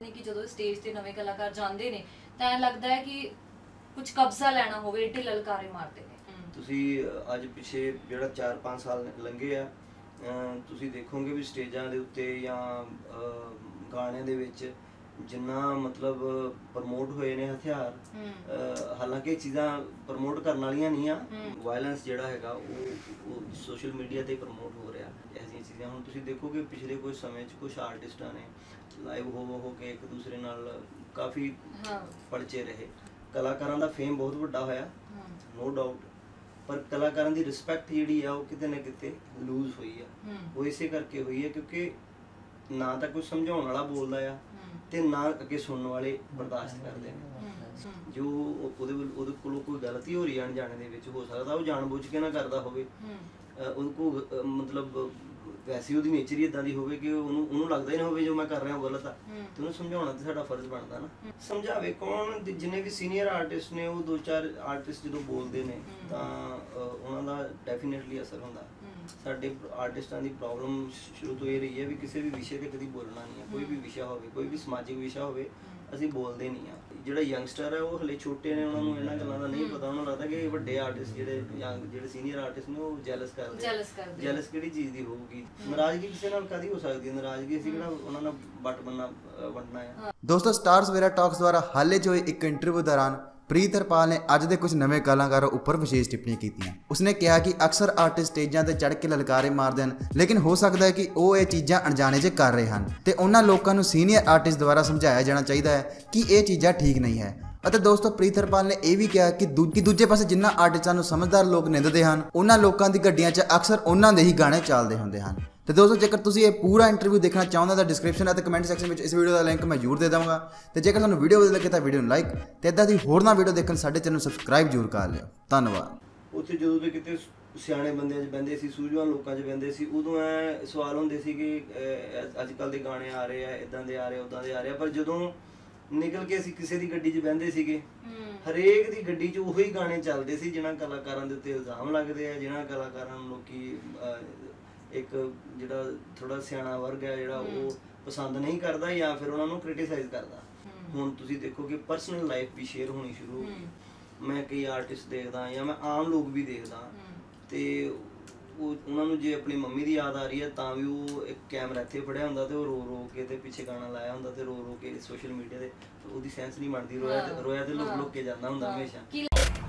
ਨੇ ਕਿ ਜਦੋਂ ਸਟੇਜ ਤੇ ਨਵੇਂ ਕਲਾਕਾਰ ਜਾਂਦੇ ਨੇ ਤਾਂ ਐਂ ਲੱਗਦਾ ਹੈ ਕਿ ਕੁਝ ਕਬਜ਼ਾ ਲੈਣਾ ਹੋਵੇ ਏਡੇ ਲਲਕਾਰੇ ਮਾਰਦੇ ਨੇ। ਤੁਸੀਂ ਅੱਜ ਪਿਛੇ ਜਿਹੜਾ 4-5 ਸਾਲ ਲੰਘੇ ਆ ਤੁਸੀਂ ਦੇਖੋਗੇ ਵੀ ਸਟੇਜਾਂ ਦੇ ਉੱਤੇ ਜਾਂ ਗਾਣਿਆਂ ਦੇ ਵਿੱਚ ਜਿੰਨਾ ਮਤਲਬ ਪ੍ਰਮੋਟ ਹੋਏ ਨੇ ਹਥਿਆਰ ਹਾਲਾਂਕਿ ਚੀਜ਼ਾਂ ਪ੍ਰਮੋਟ ਕਰਨ ਵਾਲੀਆਂ ਨਹੀਂ ਆ। ਵਾਇਲੈਂਸ ਜਿਹੜਾ ਹੈਗਾ ਉਹ ਸੋਸ਼ਲ ਮੀਡੀਆ ਤੇ ਪ੍ਰਮੋਟ ਹੋ ਰਿਹਾ ਐਸੀਆਂ ਚੀਜ਼ਾਂ। ਹੁਣ ਤੁਸੀਂ ਦੇਖੋਗੇ ਪਿਛਲੇ ਕੁਝ ਸਮੇਂ 'ਚ ਕੁਝ ਆਰਟਿਸਟਾਂ ਨੇ ਲਾਈਵ ਹੋ ਹੋ ਕੇ ਇੱਕ ਦੂਸਰੇ ਨਾਲ ਕਾਫੀ ਹਾਂ। ਪੜਚੇ ਰਹੇ। ਕਲਾਕਾਰਾਂ ਦਾ ਫੇਮ ਬਹੁਤ ਵੱਡਾ ਹੋਇਆ ਨੋ ਡਾਊਟ ਪਰ ਕਲਾਕਾਰਾਂ ਦੀ ਰਿਸਪੈਕਟ ਜਿਹੜੀ ਆ ਉਹ ਕਿਤੇ ਨਾ ਕਿਤੇ ਲੂਜ਼ ਹੋਈ ਆ। ਉਹ ਇਸੇ ਕਰਕੇ ਹੋਈ ਹੈ ਕਿਉਂਕਿ ਨਾ ਤਾਂ ਕੋਈ ਸਮਝਾਉਣ ਵਾਲਾ ਬੋਲਦਾ ਆ ਤੇ ਨਾ ਅੱਗੇ ਸੁਣਨ ਵਾਲੇ ਬਰਦਾਸ਼ਤ ਕਰਦੇ ਨੇ। ਜੋ ਉਹ- ਉਹਦੇ ਉਹਦੇ ਕੋਲੋਂ ਕੋਈ ਗਲਤੀ ਹੋ ਰਹੀ ਹੈ ਅਣਜਾਣੇ ਦੇ ਵਿੱਚ ਹੋ ਸਕਦਾ ਉਹ ਜਾਣਬੁੱਝ ਕੇ ਨਾ ਕਰਦਾ ਹੋਵੇ। ਉਹਦੇ ਕੋ ਮਤਲਬ ਵੈਸੇ ਉਹਦੀ ਨੇਚਰ ਹੀ ਇਦਾਂ ਦੀ ਹੋਵੇ ਕਿ ਉਹਨੂੰ ਉਹਨੂੰ ਲੱਗਦਾ ਹੀ ਨਾ ਹੋਵੇ ਜੋ ਮੈਂ ਕਰ ਰਿਹਾ ਉਹ ਗਲਤ ਆ। ਤੇ ਉਹਨੂੰ ਸਮਝਾਉਣਾ ਤੇ ਸਾਡਾ ਫਰਜ਼ ਬਣਦਾ ਨਾ। ਸਮਝਾਵੇ ਕੌਣ? ਜਿੰਨੇ ਵੀ ਸੀਨੀਅਰ ਆਰਟਿਸਟ ਨੇ ਉਹ ਦੋ ਚਾਰ ਆਰਟਿਸਟ ਜਦੋਂ ਬੋਲਦੇ ਨੇ। ਤਾਂ ਉਹਨਾਂ ਦਾ ਡੈਫੀਨਿਟਲੀ ਅਸਰ ਹੁੰਦਾ। ਸਾਡੇ ਆਰਟਿਸਟਾਂ ਦੀ ਪ੍ਰੋਬਲਮ ਸ਼ੁਰੂ ਤੋਂ ਇਹ ਰਹੀ ਹੈ ਵੀ ਕਿਸੇ ਵੀ ਵਿਸ਼ੇ ਤੇ ਕਦੀ ਬੋਲਣਾ ਨਹੀਂ ਹੈ। ਕੋਈ ਵੀ ਵਿਸ਼ਾ ਹੋਵੇ ਕੋਈ ਵੀ ਸਮਾਜਿਕ ਵਿਸ਼ਾ ਹੋਵੇ ਅਸੀਂ ਬੋਲਦੇ ਨਹੀਂ ਆ ਜਿਹੜਾ ਯੰਗਸਟਰ ਹੈ ਉਹ ਹਲੇ ਛੋਟੇ ਨੇ ਉਹਨਾਂ ਨੂੰ ਇਹਨਾਂ ਪਤਾ ਉਹਨਾਂ ਨੂੰ ਲੱਗਦਾ ਕਿ ਵੱਡੇ ਆਰਟਿਸਟ ਜਿਹੜੇ young- ਜਿਹੜੇ ਸੀਨੀਅਰ ਆਰਟਿਸਟ ਨੇ ਉਹ ਜੈਲਸ ਕਰਦੇ Jealous ਕਰਦੇ। ਜੈਲਸ ਕਿਹੜੀ ਚੀਜ਼ ਦੀ ਹੋਊਗੀ? ਨਾਰਾਜ਼ਗੀ ਕਿਸੇ ਨਾਲ ਕਦੀ ਹੋ ਸਕਦੀ ਹੈ? ਨਾਰਾਜ਼ਗੀ ਅਸੀਂ ਕਿਹੜਾ ਉਹਨਾਂ ਨਾਲ ਵੱਟ ਬੰਨਾ ਵੰਡਣਾ ਹੈ। ਦੋਸਤੋ ਸਟਾਰ ਸਵੇਰਾ ਟਾਕਸ ਦੁਆਰਾ ਹਾਲੇ ਜੋ ਇੱਕ ਇੰਟਰਵਿਊ ਦੌਰਾਨ ਪ੍ਰੀਤ ਹਰਪਾਲ ਨੇ ਅੱਜ ਦੇ ਕੁਝ ਨਵੇਂ ਕਲਾਕਾਰਾਂ ਉੱਪਰ ਵਿਸ਼ੇਸ਼ ਟਿੱਪਣੀਆਂ ਕੀਤੀਆਂ। ਉਸਨੇ ਕਿਹਾ ਕਿ ਅਕਸਰ ਆਰਟਿਸਟ ਸਟੇਜਾਂ ਤੇ ਚੜ੍ਹ ਕੇ ਲਲਕਾਰੇ ਮਾਰਦੇ ਹਨ ਲੇਕਿਨ ਹੋ ਸਕਦਾ ਹੈ ਕਿ ਉਹ ਇਹ ਚੀਜ਼ਾਂ ਅਣਜਾਣੇ 'ਚ ਕਰ ਰਹੇ ਹਨ। ਤੇ ਉਹਨਾਂ ਲੋਕਾਂ ਨੂੰ ਸੀਨੀਅਰ ਆਰਟਿਸਟ ਦੁਆਰਾ ਸਮਝਾਇਆ ਜਾਣਾ ਚਾਹੀਦਾ ਹੈ ਕਿ ਇਹ ਚੀਜ਼ਾਂ ਠੀਕ ਨਹੀਂ ਹੈ। ਅਤੇ ਦੋਸਤੋ, ਪ੍ਰੀਤ ਹਰਪਾਲ ਨੇ ਇਹ ਵੀ ਕਿਹਾ ਕਿ ਦੂਜੇ ਪਾਸੇ ਜਿਨ੍ਹਾਂ ਆਰਟਿਸਟਾਂ ਨੂੰ ਸਮਝਦਾਰ ਲੋਕ ਨਿੰਦਦੇ ਹਨ, ਉਹਨਾਂ ਲੋਕਾਂ ਦੀ ਗੱਡੀਆਂ 'ਚ ਅਕਸਰ ਉਹਨਾਂ ਦੇ ਹੀ ਗਾਣੇ ਚੱਲਦੇ ਹੁੰਦੇ ਹਨ। ਤੇ ਦੋਸਤੋ, ਜੇਕਰ ਤੁਸੀਂ ਇਹ ਪੂਰਾ ਇੰਟਰਵਿਊ ਦੇਖਣਾ ਚਾਹੁੰਦੇ ਤਾਂ ਡਿਸਕ੍ਰਿਪਸ਼ਨ ਅਤੇ ਕਮੈਂਟ ਸੈਕਸ਼ਨ ਵਿੱਚ ਇਸ ਵੀਡੀਓ ਦਾ ਲਿੰਕ ਮੈਂ ਜ਼ਰੂਰ ਦੇ ਦਵਾਂਗਾ। ਤੇ ਜੇਕਰ ਤੁਹਾਨੂੰ ਵੀਡੀਓ ਵਧੀਆ ਲੱਗੇ ਤਾਂ ਵੀਡੀਓ ਨੂੰ ਲਾਈਕ ਤੇ ਇਦਾਂ ਦੀ ਹੋਰ ਨਾ ਵੀਡੀਓ ਦੇਖਣ ਸਾਡੇ ਚੈਨਲ ਨੂੰ ਸਬਸਕ੍ਰਾਈਬ ਜ਼ਰੂਰ ਕਰ ਲਿਓ। ਧੰਨਵਾਦ। ਉੱਥੇ ਜਦੋਂ ਤੇ ਕਿਤੇ ਸਿਆਣੇ ਬੰਦਿਆਂ 'ਚ ਬਹਿੰਦੇ ਸੀ, ਸੂਝਵਾਨ ਲੋਕਾਂ 'ਚ ਬਹਿੰਦੇ ਸੀ, ਉਦੋਂ ਐ ਸਵਾਲ ਹੁੰਦੇ ਸੀ ਕਿ ਅੱਜ ਕੱਲ ਦੇ ਗਾਣੇ ਆ ਰਹੇ ਆ ਇਦਾਂ ਦੇ ਆ ਰਹੇ ਉਦਾਂ ਦੇ ਆ ਰਹੇ ਆ, ਪਰ ਜਦੋਂ ਨਿਕਲ ਕੇ ਅਸੀਂ ਕਿਸੇ ਦੀ ਗੱਡੀ 'ਚ ਬਹਿੰਦੇ ਸੀਗੇ। ਹਰੇਕ ਦੀ ਗੱਡੀ 'ਚ ਉਹੀ ਗਾਣੇ ਚੱਲਦੇ ਸੀ ਜਿਨ੍ਹਾਂ ਕਲਾਕਾਰਾਂ ਦੇ ਉੱਤੇ ਇਲਜ਼ਾਮ ਲੱਗਦੇ ਆ ਜਿਨ੍ਹਾਂ ਕਲਾਕਾਰਾਂ ਨੂੰ ਲੋਕੀ ਇੱਕ ਜਿਹੜਾ ਥੋੜਾ ਸਿਆਣਾ ਵਰਗ ਹੈ ਜਿਹੜਾ ਉਹ ਪਸੰਦ ਨਹੀਂ ਕਰਦਾ ਜਾਂ ਫਿਰ ਉਹਨਾਂ ਨੂੰ ਕ੍ਰਿਟਿਸਾਈਜ਼ ਕਰਦਾ। ਹੁਣ ਤੁਸੀਂ ਦੇਖੋ ਕਿ ਪਰਸਨਲ ਲਾਈਫ ਵੀ ਸ਼ੇਅਰ ਹੋਣੀ ਸ਼ੁਰੂ ਹੋ ਗਈ। ਮੈਂ ਕਈ ਆਰਟਿਸਟ ਦੇਖਦਾ ਜਾਂ ਮੈਂ ਆਮ ਲੋਕ ਵੀ ਦੇਖਦਾ। ਤੇ ਉਹਨਾਂ ਨੂੰ ਜੇ ਆਪਣੀ ਮੰਮੀ ਦੀ ਯਾਦ ਆ ਰਹੀ ਹੈ ਤਾਂ ਵੀ ਉਹ ਇੱਕ ਕੈਮਰਾ ਇੱਥੇ ਫੜਿਆ ਹੁੰਦਾ ਤੇ ਉਹ ਰੋ ਰੋ ਕੇ ਤੇ ਪਿੱਛੇ ਗਾਣਾ ਲਾਇਆ ਹੁੰਦਾ ਤੇ ਰੋ ਰੋ ਕੇ ਸੋਸ਼ਲ ਮੀਡੀਆ ਤੇ ਉਹਦੀ ਸੈਂਸ ਨਹੀਂ ਬਣਦੀ ਰੋਇਆ ਤੇ ਰੋਇਆ ਤੇ ਲੁਕ ਲੁਕ ਕੇ ਜਾਂਦਾ ਹੁੰਦਾ ਹਮੇਸ਼ਾ।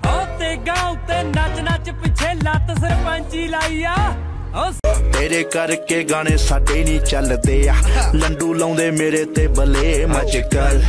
ਓ ਤੇ ਗਾਉਂ ਤੇ ਨੱਚ ਨੱਚ ਪਿੱਛੇ ਲੱਤ ਸਰਪੰਚੀ ਲਾਈ ਆ। ਓ ਤੇਰੇ ਕਰਕੇ ਗਾਣੇ ਸਾਡੇ ਨਹੀਂ ਚੱਲਦੇ ਆ। ਲੰਡੂ ਲਾਉਂਦੇ ਮੇਰੇ ਤੇ ਬਲੇ ਮੱਜ ਕੱਲ